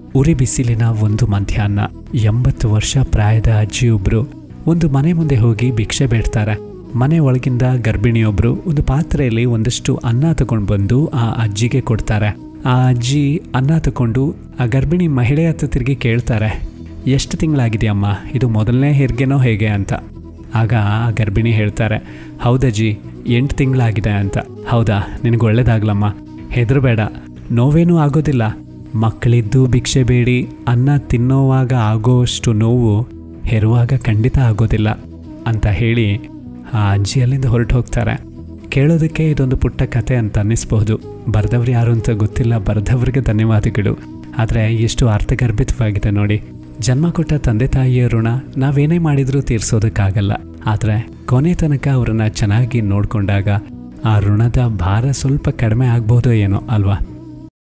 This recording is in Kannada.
ಉರಿ ಬಿಸಿಲಿನ ಒಂದು ಮಧ್ಯಾಹ್ನ, ಎಂಬತ್ತು ವರ್ಷ ಪ್ರಾಯದ ಅಜ್ಜಿಯೊಬ್ರು ಒಂದು ಮನೆ ಮುಂದೆ ಹೋಗಿ ಭಿಕ್ಷೆ ಬೇಡ್ತಾರೆ. ಮನೆ ಒಳಗಿಂದ ಗರ್ಭಿಣಿಯೊಬ್ರು ಒಂದು ಪಾತ್ರೆಯಲ್ಲಿ ಒಂದಷ್ಟು ಅನ್ನ ತಗೊಂಡು ಬಂದು ಆ ಅಜ್ಜಿಗೆ ಕೊಡ್ತಾರೆ. ಆ ಅಜ್ಜಿ ಅನ್ನ ತಗೊಂಡು ಆ ಗರ್ಭಿಣಿ ಮಹಿಳೆ ಹತ್ರ ತಿರುಗಿ ಕೇಳ್ತಾರೆ, ಎಷ್ಟು ತಿಂಗಳಾಗಿದೆಯಮ್ಮ ಇದು ಮೊದಲನೇ ಹೆರಿಗೆನೋ ಹೇಗೆ ಅಂತ? ಆಗ ಆ ಗರ್ಭಿಣಿ ಹೇಳ್ತಾರೆ ಹೌದಜ್ಜಿ ಎಂಟು ತಿಂಗಳಾಗಿದೆ ಅಂತ. ಹೌದಾ, ನಿನಗೆ ಒಳ್ಳೇದಾಗ್ಲಮ್ಮ. ಹೆದರಬೇಡ. ನೋವೇನೂ ಆಗೋದಿಲ್ಲ. ಮಕ್ಕಳಿದ್ದು ಭಿಕ್ಷೆ ಬೇಡಿ, ಅನ್ನ ತಿನ್ನೋವಾಗ ಆಗೋವಷ್ಟು ನೋವು ಹೆರುವಾಗ ಖಂಡಿತ ಆಗೋದಿಲ್ಲ ಅಂತ ಹೇಳಿ ಆ ಅಜ್ಜಿ ಅಲ್ಲಿಂದ ಹೊರಟು ಹೋಗ್ತಾರೆ. ಕೇಳೋದಕ್ಕೆ ಇದೊಂದು ಪುಟ್ಟ ಕತೆ ಅಂತ ಅನ್ನಿಸ್ಬಹುದು. ಬರೆದವ್ರು ಯಾರು ಅಂತ ಗೊತ್ತಿಲ್ಲ, ಬರೆದವ್ರಿಗೆ ಧನ್ಯವಾದಗಳು. ಆದರೆ ಎಷ್ಟು ಅರ್ಥಗರ್ಭಿತವಾಗಿದೆ ನೋಡಿ. ಜನ್ಮ ಕೊಟ್ಟ ತಂದೆ ತಾಯಿಯ ಋಣ ನಾವೇನೇ ಮಾಡಿದರೂ ತೀರಿಸೋದಕ್ಕಾಗಲ್ಲ. ಆದರೆ ಕೊನೆ ತನಕ ಅವರನ್ನು ಚೆನ್ನಾಗಿ ನೋಡಿಕೊಂಡಾಗ ಆ ಋಣದ ಭಾರ ಸ್ವಲ್ಪ ಕಡಿಮೆ ಆಗ್ಬೋದೋ ಏನೋ, ಅಲ್ವಾ?